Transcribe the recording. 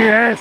Yes!